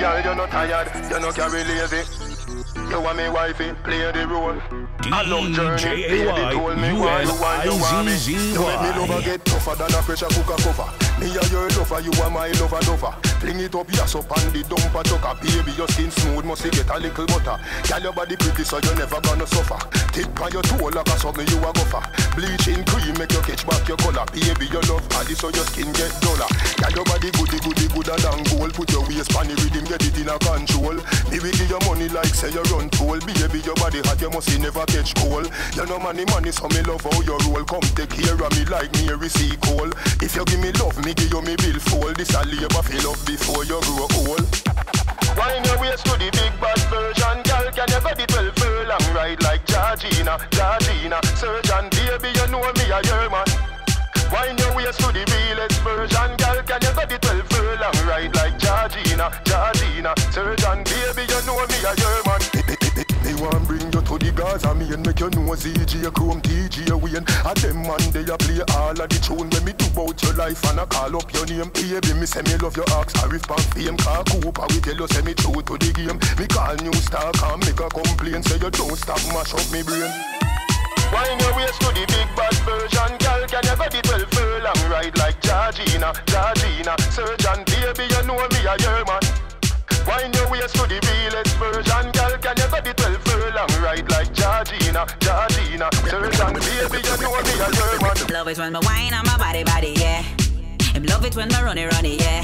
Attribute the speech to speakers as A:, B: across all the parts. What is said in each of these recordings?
A: girl, you're not tired, you're not carry lazy. You want me wifey, play the role. I love journey, baby told me why you want, you want me. You make me lover get tougher than a pressure cooker cover. Me a your lover, you are my lover lover. Fling it up, yes up on the dumper tucker. Baby, your skin smooth, must get a little butter. Girl, your body pretty, so you never gonna suffer. Tip on your toe like a something you a gopher. Bleaching cream make you catch back your color. Baby, your love body, so your skin get duller. Girl, your body goody goody gooder than gold. Put your waist on the rhythm, get it in a control. Me will give your money like say you run toll. Baby, your body hot, you must never catch cold. You know money, money, so me love how you roll. Come take care of me like me receive call. If you give me love, me give you me bill fold. This a labor fill up before you grow old. Wind your waist to the big bad version, girl. Can you go the 12 furlong ride like Georgina, Georgina? Surgeon, baby, you know me a your man. Wind your waist to the realest version, girl. Can you go the 12 furlong ride like Georgina, Georgina? Surgeon, baby, you know me a your man. Want bring you to the Gaza me and make you know ZJ Chrome TJ Wayne. A them man they a play all of the tune. When me do about your life and I call up your name Baby me say me love your axe. Arif pan fame Car Cooper we tell you say me true to the game. Me call new star can make a complaint Say you don't stop mash up me brain. Wind your waist to the big bad version Girl, can go the 12 furlong. Ride like Georgina, Georgina Surgeon, baby, you know me a your man Wind your waist to the realest version Girl, can you go the 12 furlong ride like Georgina, Georgina Surgeon, baby, you know me a your man
B: Love it when my wine on my body, body, yeah. Him love it when my runny, runny, yeah.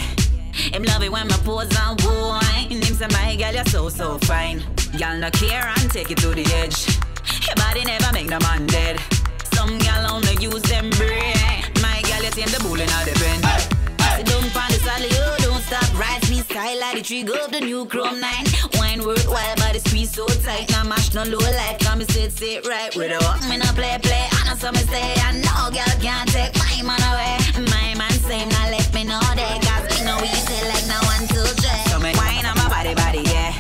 B: Him love it when my pose and wine. Him say my girl, you're so, so fine. Y'all no care and take it to the edge. Your body never make no man dead. Some gal only use them brain. My girl, you tame the bull in the pen. Sit down pan the saddle, you don't stop. Rise me style like the trigger of the new Chrome 9. Wine worthwhile, body squeeze so tight. Now mash no low life, come me sit, sit right. With a walk, me no play, play. I know some me I know girl can't take my man away. My man same, now let me know that. Cause me know easy like no one to dread. So me wine on my body, body, yeah.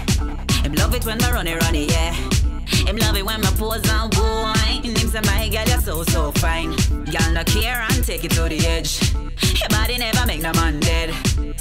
B: Him love it when me run it, run it, yeah. Him love it when my pose and wine. Him say my girl, you're so, so fine. Y'all no care and take it to the edge. Your body never make no man dead.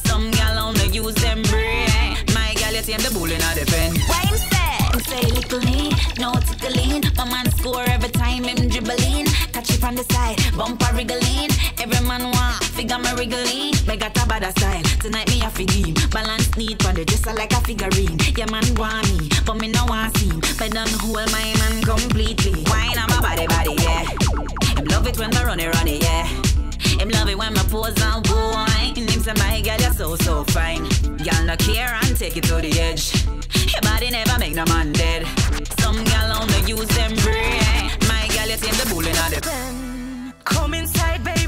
B: Some gal only use them brain. My gal, you tame the bull in the pen. Why him say? Him say little lean, no tickling. My man score every time him dribbling. Catch it from the side, bumper wriggling. Every man want figure me wriggling. Me got a bad style. Tonight me a figure Balance neat for the dresser like a figurine. Yeah man want me, but me no want see. But don't hold my man completely. Wine on my body, body, yeah. Him love it when me run it, run it, yeah. Him love it when my pose and wine. Him say my girl, you're so, so fine. Y'all no care and take it to the edge. Your body never make no man dead. Some gal only use them brain. My girl, you tame the bull in the
C: Come inside, baby,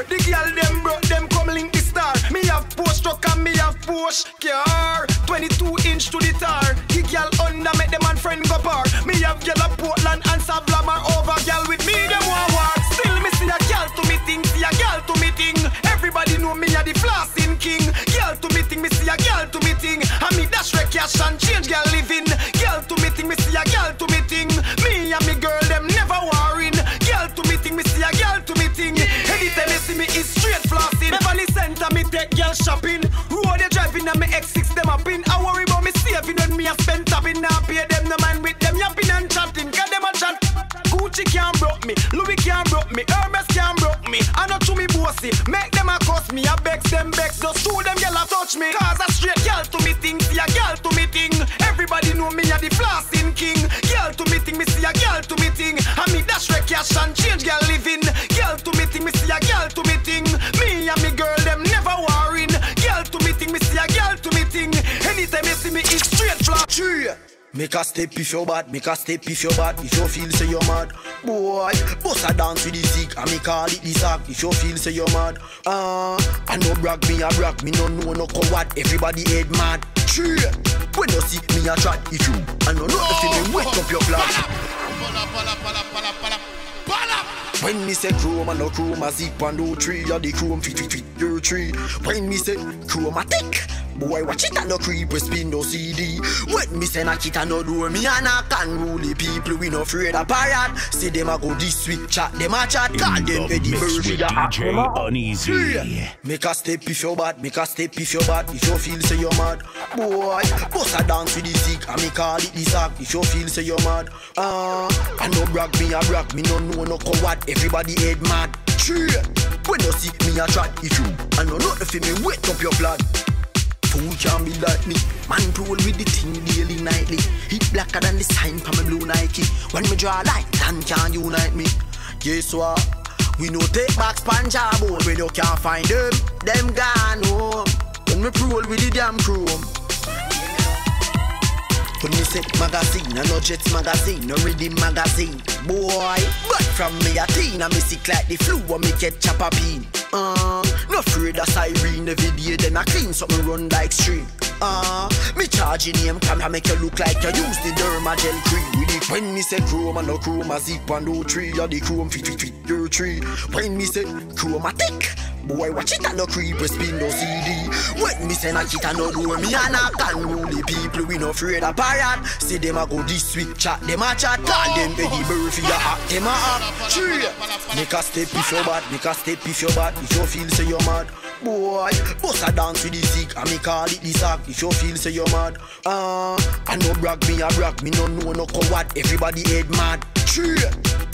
D: jar. The girl them broke them come link the star. Me have post truck and me have push car. 22 inch to the tar. The girl under make them and friend go par. Me have girl of Portland and Savlamar over girl with me them want walk. Still me see a girl to me thing, see a girl to me thing. Everybody know me a the flossing king. Girl to me thing, me see a girl to me thing. And me dash wreck cash and shopping. Road they driving and me X6 them up in. I worry about me saving when me a spend tapping. Now pay them no man with them yapping and chatting. Cause them a chat. Gucci can't broke me, Louis can't broke me, Hermes can't broke me. I know to me bossy, make them a cuss me, I begs them begs, just two them a touch me. Cause a straight girl to me thing, see a girl to me thing. Everybody know me a the flossing king. Girl to me thing, me see a girl to me thing. I me dash wreck cash and change girl living. Flop. Make a step if you're bad, make a step if you're bad. If you feel say you're mad, boy, bust a dance with the sick, and me call it the sack. If you feel say you're mad, ah, uh, I no brag me a brag, me no know no coward. Everybody head mad. True. When you see me a chat, if you, I no know if you wake up your flag. When me say chrome and no chrome, a zip and no tree, or the chrome fit fit fit your tree. When me say chromatic, boy watch it and no creep, we spin no CD. When me say knock it and no do me and I can rule the people, we no afraid of parrot. See them a go this week, chat them a chat, call them
E: the
D: Murphy.
E: with
D: a
E: DJ. Unizzy.
D: Yeah. Make a step if you're bad, make a step if you're bad. If you feel say you're mad, boy, bust a dance with the sick, and me call it the sack. If you feel say you're mad, ah, uh, I no brag me a brag, me no know no coward. Everybody head mad. True. When you see me a chat, if you, I know nothing for me, wake up your blood. Fool can't be like me. Man roll with the thing daily, nightly. Hit blacker than the sign for my blue Nike. When me draw line, Dan can't unite me. Guess what? We no take back Spanja bone when you can't find them. Them gone home. When me roll with the damn chrome. When me say magazine, I no Jets magazine, no reading magazine. Boy, but from me a teen, I me sick like the flu, when me get chopper bean. Uh, no afraid of siren every day, then I clean something run like stream. Uh, me charge your name, come here make you look like you use the derma gel cream. With it when me say chrome and no chrome, a zip and no tree, or the chrome fit fit fit your tree. When me say chromatic. Boy, watch it and no creep, we spin no CD. When me say knock it and no door, me and I can rule the people, we no afraid of parrot. See them a go this week, chat them a chat, call them Eddie Murphy, a act them a act. Tree. Make a step if you're bad, make a step if you're bad, if you feel say you're mad. Boy, bust a dance with the sick, and me call it the sack. If you feel say you're mad, ah, uh, I no brag me a brag, me no know no coward. Everybody head mad. Tree.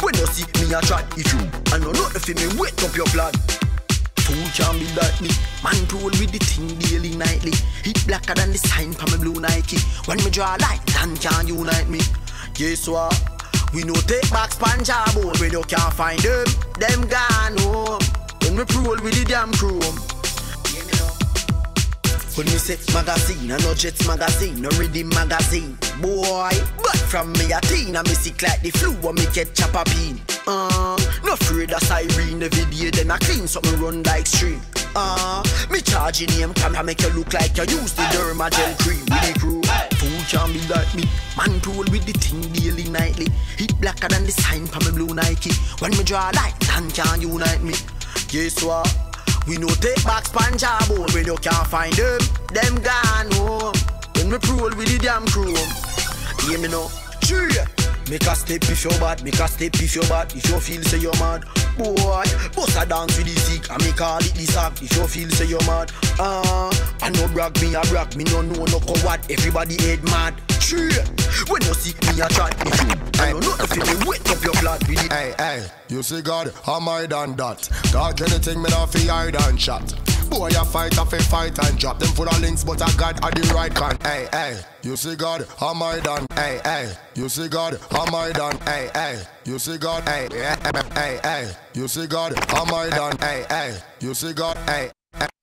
D: When you see me a chat, if you, I no know for me, wake up your blood. Fool can't be me. Man roll with the thing daily, nightly. Hit blacker than the sign for my blue Nike. When me draw line, Dan can't unite me. Guess what? We no take back Spanja bone oh. when you can't find them. Them gone home. When me roll with the damn chrome. When me say magazine, I no Jets magazine, no reading magazine. Boy, but from me a teen, I me sick like the flu when me get chopper bean. Uh, no afraid of siren every day, then I clean something run like stream. Uh, me charge name, come here make you look like you use the derma gel cream with the crew. Fool can't be like me, man roll with the thing daily, nightly. Hit blacker than the sign for my blue Nike. When me draw a line, Dan can't unite me. Guess what? We no take back Spanja bone when you can't find them. Them gone home. When we roll with the damn chrome. Hear me now. True. Make a step if you're bad, make a step if you're bad. If you feel say you're mad, boy, bust a dance with the sick, and me call it the sack. If you feel say you're mad, ah, uh, I no brag me a brag, me no know no coward. Everybody head mad. True. When you see me a chat, if you, I know nothing, me wet up your blood with it.
A: Hey, hey, you see God, I'm I done that? God, anything me not fi hide and chat. Boy, you fight, I fi fight and drop them full of links, but I got at the right can. Hey, hey, you see God, am I done? Hey, hey, you see God, am I done? Hey, hey, you see God, hey, hey, hey, hey, you see God, am I done? Hey, hey, you see God, hey.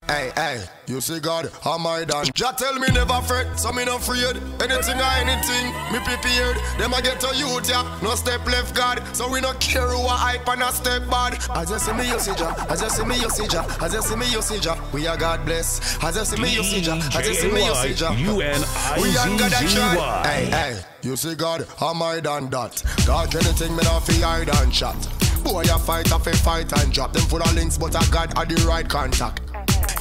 A: Hey, hey, you see God, am I done? Jah tell me never fret, so me no afraid. Anything or anything, me prepared. Them I get to youth, yeah, no step left God. So we no care who I
F: up and a step bad. As you see me, you see Jah. As you see me, you see Jah. As you see me, you see Jah. We are God bless. As you see me, you see Jah. As you see me, you see Jah. We under that shot. Hey, hey. You see God, am I done that? God, anything me not fi hide and chat. Boy, you fight, I fi fight and drop them full of links, but I got at the right contact.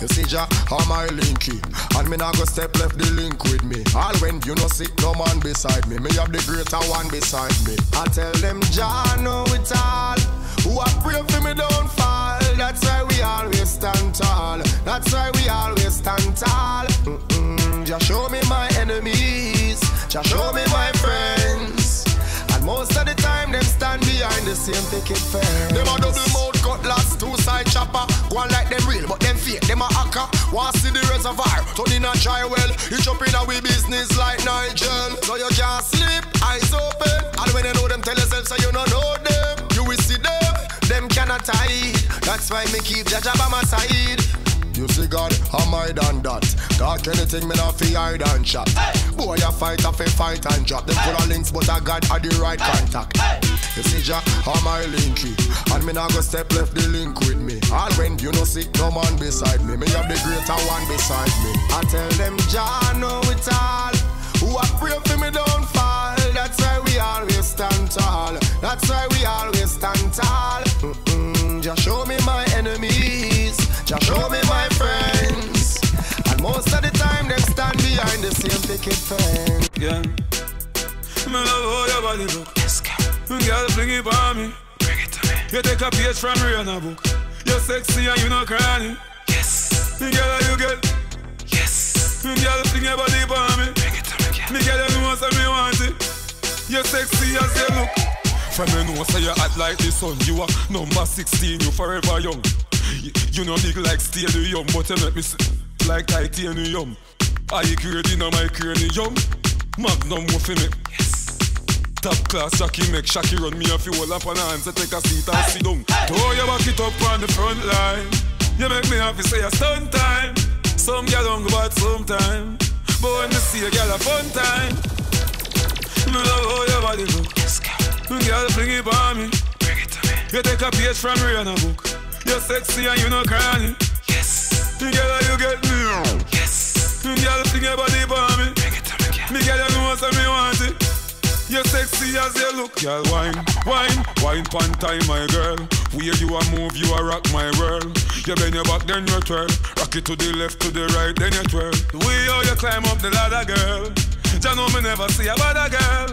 F: You see, Jah, how my linky. And me not go step left the link with me. All when you know see no man beside me. Me have the greater one beside me. I tell them, Jah know it all. Who I pray for me don't fall. That's why we always stand tall. That's why we always stand tall. Mm-mm. Jah show me my enemies. Just show me my friends. And most of the time them stand behind the same picket fence. Them a double cutlass, two side chopper. Go on like them real, but them fake, them a hacker. Want see the reservoir, turn in a dry well. You jump in a we business like Nigel. So you can't sleep, eyes open. And when you know them, tell yourself so you don't know them. You will see them, them cannot hide. That's why me keep Jah Jah by my side. You see God, am I done that? God anything me not fi hide and chat. Boy, you fight, I fi fight and drop. Them full of links, but I got at the right contact. You see Jah, am I linky? And me not go step left the link with me. All when you know see no man beside me, me have the greater one beside me. I tell them Jah know it all. Who I pray for me don't fall. That's why we always stand tall. That's why same picket.
E: Yeah. Me love how your body look. Yes, girl. Girl, bring it on me. Bring it to me. You take a page from Rihanna book. You're sexy and you not crying. Yes. Girl, you get? Yes. Girl, bring your body on me. Bring it to me, girl. Me girl, you know what me want it. You're sexy as you look. From you know say you hot like the sun. You are number 16, you forever young. You, you know big like stadium, but you make me like titanium. I create in my cranium. Magnum wo fi me. Yes. Top class Jackie make Shaki run me a few hold up on hands and take a seat and sit down. Throw your back it up on the front line. You make me happy say a stunt time. Some girl don't go bad sometime. But when me see a girl a fun time. Me love how your body look. Girl. Bring it on me. Bring it to me. You take a page from Rihanna book. You're sexy and you know crying. Yes. Girl, you get me? Yes. Girl, bring your body on me. Bring it to me, girl. Me girl, you know what me want it. You're sexy as you look, girl. Wine, wine, wine pan time, my girl. Where you a move, you a rock my world. You bend your back, then you twirl. Rock it to the left, to the right, then you twirl. The way how you climb up the ladder, girl. Jah know me never see a better girl.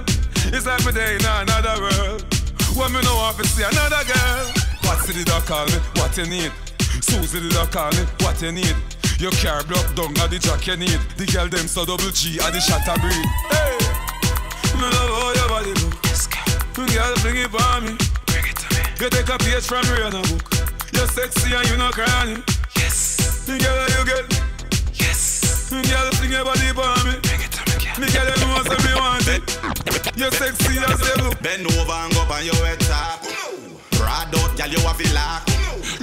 E: It's like me day in another world. When me know want to see another girl. What did that call me? What you need? Susie did that call me? What you need? Your car block down at the jack you need. The girl them so double G at the shot a breed. Hey. Me love how your body look. Yes, girl. Girl, bring it on me. Bring it to me. You take a page from Rihanna book. You're sexy and you not crying. Yes. The Girl, you get? Yes. Girl, bring your body on me. Bring it to me, girl. Me girl, you know what me want it. You're sexy as you look.
G: Bend over and go on your head top. Girl, you have a lock.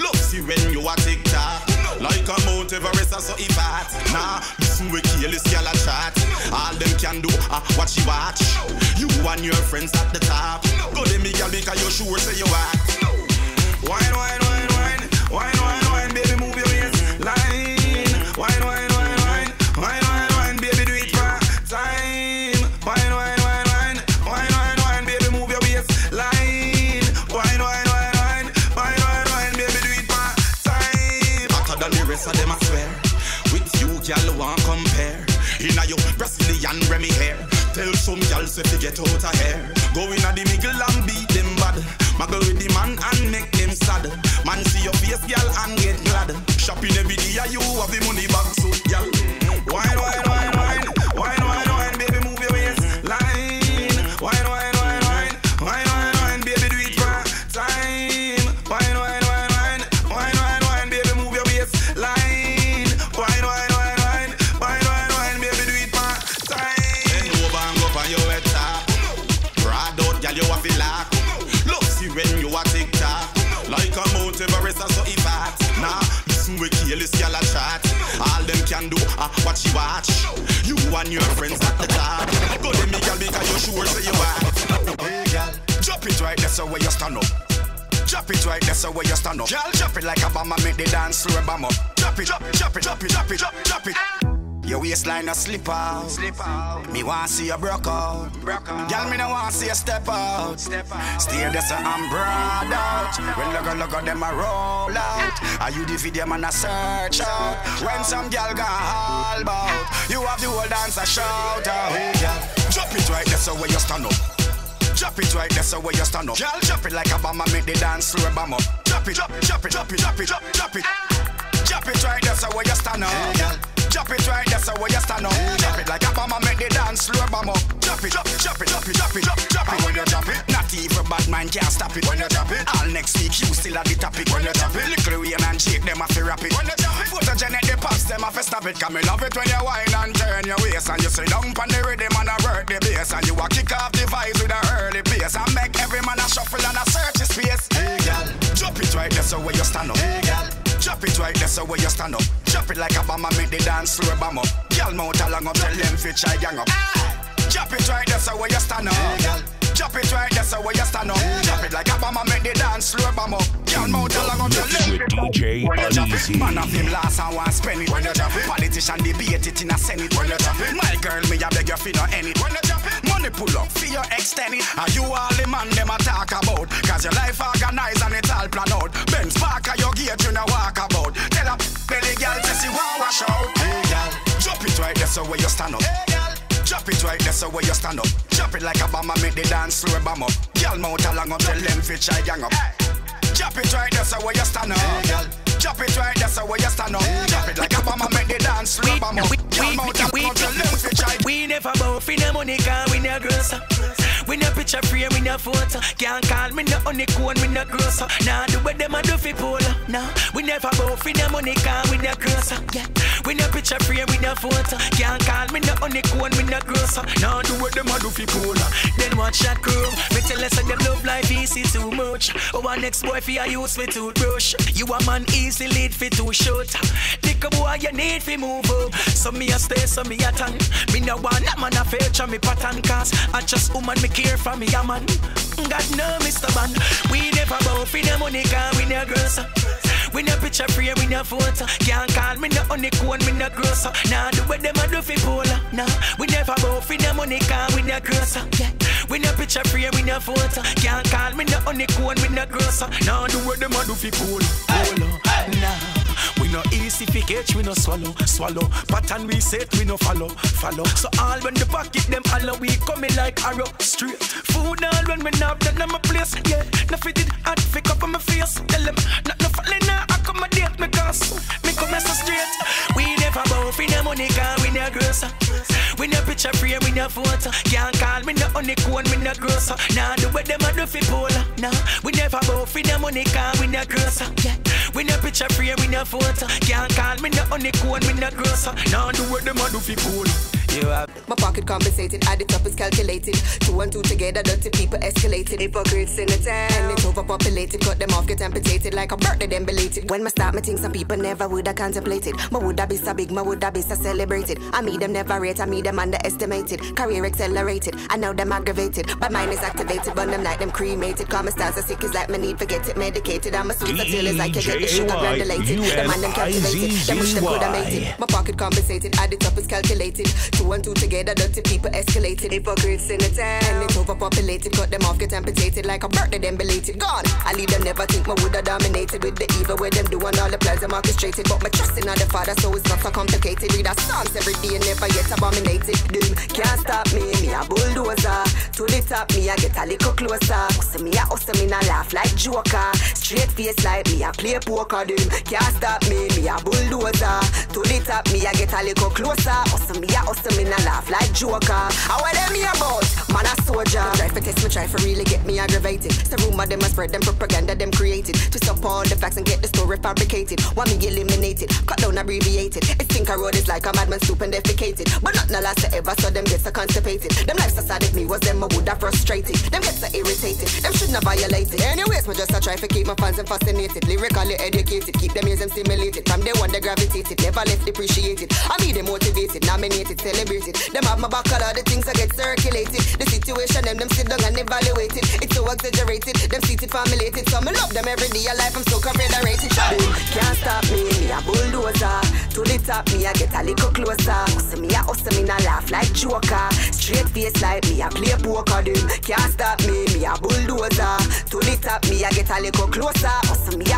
G: Look, see when you a tick tock. Like a Mount Everest or so if hot. Nah, listen we kill this girl a chat. All them can do, ah, what she watch. You and your friends at the top. Go them me girl because you sure say you act. Wine, wine, wine, wine, wine, wine, Brazilian Remy hair. Tell some girls if you get out of here. Go in at the middle and beat them bad. Muggle with the man and make them sad. Man see your face, girl, and get glad. Shopping every day, you have the money back, so wine, wine, wine, can do, ah, what she watch. You and your friends at the top. Go them me girl because you sure say you act. Hey girl, drop it right there so where you stand up. Drop
H: it right there so where you stand up. Girl, drop it like a bomb make the dance floor bomb up. Drop it, drop it, drop it, drop it, drop it, drop it, drop it. Your waistline a slip out. Slip out. Me want see you broke out. Broke out. Girl, me no want see you step out. Step out. Stay there so I'm broad out. When look look at them a roll out. Ah. Are you the video man a search out? When some girl gonna haul bout, ah. you have the whole dance a shout out. Hey, girl, drop it right there so where you stand up. Drop it right there so where you stand up. Girl, drop it like a bomb and make the dance floor bomb up. Drop it, drop, drop it, drop it, drop it, drop, drop it. Ah. Drop it right there so where you stand up. Hey, girl. Drop it right so where you stand up. Drop it like a bomb make the dance slow bomb up. Drop it, drop, drop it, drop it, drop it, drop, drop it. When you drop it, not even bad man can't stop it. When you drop it, all next week you still at the topic. When you drop it, little Wayne and Jake them have to rap it. When you drop it, photogenic the pops them have to stop it. Come me love it when you whine and turn your waist and you sit down on the rhythm and a work the bass and you a so where you stand up. Drop it like a bomb and make the dance floor bomb up. Girl mouth along up, tell them fit try gang up. Drop it right there so where you stand up. Drop it right so where you stand up. Drop it like a bomb and make the dance floor bomb up. Girl mouth along up, them
I: With DJ Unizzy.
H: Man of him last and want spend it when you drop it. Politician debate it in a senate when you drop it. My girl, me a beg you fi no any when you drop it. Money pull up for your extend it. And you all the man them a talk about. Cause your life organized and it all planned out. Ben Sparker your gate you no walk about. Tell a belly girl say she want wash out. Hey girl, drop it right there so where you stand up. Hey girl. Drop it right there so where you stand up. Drop it like a bomb and make the dance floor bomb up. Girl mouth along up, tell them fi try gang up. Drop it right there so where you stand up. Drop it right there so where you stand up. Drop it like a bomb and make the dance floor bomb up. Girl mouth along up, tell them fi try.
J: We never bow for no money, cause we no grocer. We no picture frame, we no photo. Can't call me no honeycomb, we no grocer. Nah, do what them a do fi polo. Nah, we never bow for no money, cause we no grocer. Yeah, we no picture frame, we no photo. Can't call me no honeycomb, we no grocer. Nah, do what them a do fi polo. Then watch that crew. Me tell us that them love life easy too much. Oh, one next boy fi a use fi toothbrush. You a man easy lead fi too short. Lick a boy you need fi move up. So me a stay, so me a tan. Me no want a man a feature me pattern cause I just woman me care for me a man. God no Mr. Man. We never bow for the money cause we no grocer. We no picture free, we no photo. Can't call me no honeycomb, me no grocer. Nah, do what them a do fi polar. Nah, we never bow for the money cause we no grocer. Yeah, we no picture free, we no photo. Can't call me no honeycomb, we no grocer. Nah, do what them a do fi polar. Polar. Nah. We no easy fi catch, we no swallow, swallow. Pattern we set, we no follow, follow. So all when the pocket them hollow, we coming like arrow straight. Food all when we knock that in my place, yeah. No fit it hot, fi up on my face. Tell them not no falling now, accommodate me cause me come so straight. We never bow for no money, cause we no grocer. We no picture frame, we no photo. Can't call me no honeycomb, we no grocer. Nah, do what them a do fi polar. Nah, we never bow for no money, cause we no grocer. Yeah, we no picture frame, we no photo. Can't call me no honeycomb, we no grocer. Nah, do what them a do fi polar. You have
K: My pocket compensated, add it up is calculated. Two and two together, dirty people escalated. Hypocrites in the town. And it's overpopulated, cut them off, get amputated like a birthday, then belated. When my start, me think some people never would have contemplated. My would have be so big, my would have be so celebrated. I meet them never rate, I meet them underestimated. Career accelerated, I know them aggravated. But mine is activated, burn them like them cremated. My stars so sick is like me need forget it medicated. I'm a sweet until it's like you get the sugar granulated. The man them captivated, them wish them could have made it. My pocket compensated, add it up is calculated. Two and two together, dirty people escalated. Hypocrites in the town. And it's overpopulated, cut them off, get amputated like a birthday, then belated. Gone. I leave them never think my would have dominated with the evil where them doing all the plans them orchestrated. But my trust in the father, so it's not so complicated. Read our songs every day and never yet abominated. Them can't stop me, me a bulldozer. To the top, me I get a little closer. Hustle me a hustle me na laugh like Joker. Straight face like me a play poker. Them can't stop me, me a bulldozer. To the top, me I get a little closer. Hustle me a hustle me na laugh like Joker. How are them here about? Man a soldier. Try for test me, try for really get me aggravated. So rumor them a spread them propaganda them created. Twist up all the facts and get the story fabricated. Want me eliminated, cut down abbreviated. It's think I road is like a madman stoop and defecated. But not no last ever, so them get so constipated. Them life so saddic me was them I would have frustrated. Them get so irritated, them shouldn't have violated. Anyways, me just a try to keep my fans and fascinated. Lyrically educated, keep them ears them stimulated. From day one they gravitated, never left depreciated. I be them motivated, nominated, celebrate it. Them have my back, all the things I get circulated. The situation, them, them sit down and evaluate it. It's so exaggerated, them seated formulated. So I love them every day of life, I'm so confederated. Can't stop me, me a bulldozer. To the top, me I get a little closer. Hustle me a hustle me, not laugh like Joker. Straight face like me, I play poker, them. Can't stop me, me a bulldozer. To the top, me I get a little closer. Hustle me a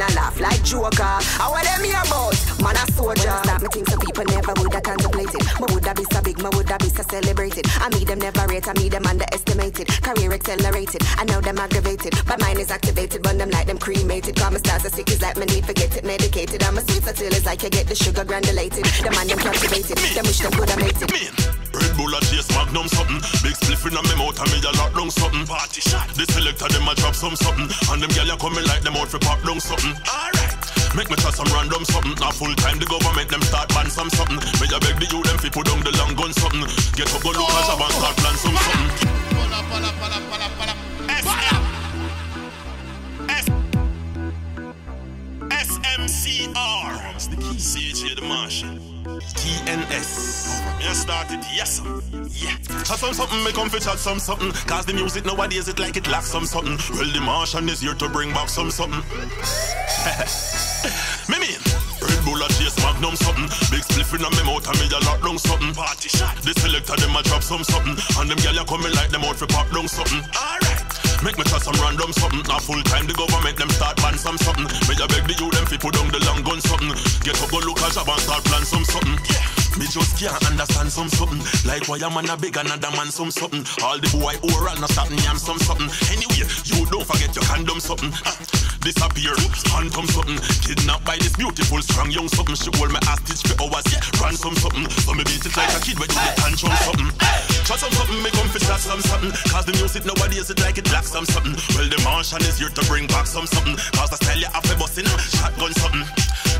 K: hustle me, not laugh like Joker. I what them me about? Man a soldier. Stop me think some people never would have contemplated. Me would have be so big, me would have be so celebrated. I me them never rate, I me them underestimated. Career accelerated, I know them aggravated. But mine is activated, but them like them cremated. Cause my stars are sick, is like me need forget it, medicated. I'm a sweet until it's like you get the sugar granulated. The man them captivated, them wish them could have made it.
L: Red Bull a chase Magnum something. Big spliff in a me mouth and me a lock down something. Party shot. The selector them a drop some something. And them gyal a coming like them out for pop down something. Alright. Make me try some random something. Now full time the government them start ban some something. Me a beg the youth them fi put down the long gun something. Get up go look at job and start plan some something. Pala pala pala pala pala S SMCR Ceegee the Martian TNS. Me started, yes. Yeah. Chat some something, me come fi chat some something. Cause the music nowadays it like it lacks some something. Well, the Martian is here to bring back some something. me mean. Red Bull a chase Magnum something Big spliff in a me mouth and me a lock down something Party shot The selector them a drop some something And them gyal a coming like them out for pop down something Alright Make me try some random something. Now full time the government them start ban some something. Me a beg the youth them fi put down the long gun something. Get up go look a job and start plan some something. Yeah. Me just can't understand some something. Like why a man a beg another man some something. All the boy oral not stop me am some something. Anyway, you don't forget your condom something. Uh, Disappear, hand come something. Kidnapped by this beautiful strong young something. She hold my hostage for hours, yeah, ransom something. So me beat it like a kid when you get tantrum something Try some something, me come fi chat some something. Cause the music nowadays it like it lacks some something. Well the Martian is here to bring back some something. Cause the style you have to bust in shotgun something.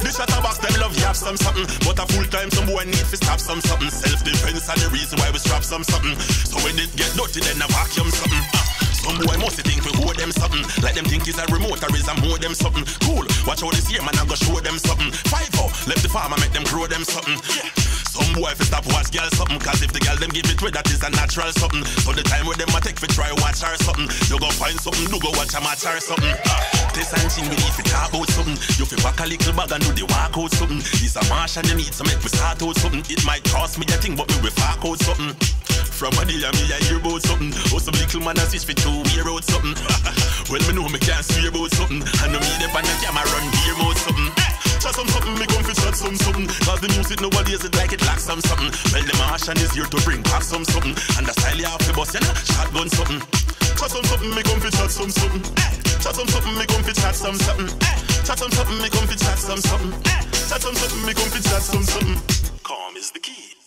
L: This the chatterbox them love you have some something. But a full time some boy need to stop some something. Self-defense and the reason why we strap some something. So when it get dirty then a vacuum something. Uh, Some boy must think we hold them something. Like them think is a remote or is a more them something. Cool, watch how this year man I go show them something. Five out, left the farmer make them grow them something. yeah. Some boy fi stop watch girl something Cause if the girl them give it way that is a natural something. So the time where them a take fi try watch her something. You go find something, do go watch a match her something. Uh, This and we need fi talk about something. You fi pack a little bag and do the walk out something. This a Martian you need to make me start out something. It might cost me a thing but me we fuck out something. From a day me I hear about something. Oh some little man a switch fi two wear out something. Well me know me can't swear about something. And no me them on the camera run beer mouth something Chat some something, me come fi chat some something. Cause the music nowadays it like it lacks some something. Well the Martian is here to bring back some something. And the style you have to bust, you know, shotgun something. Chat some something, me come fi chat some something. Eh, chat some something, me come fi chat some something. Eh, chat some something, me come fi chat some something. Eh, chat some something, me come fi chat some something. Calm is the key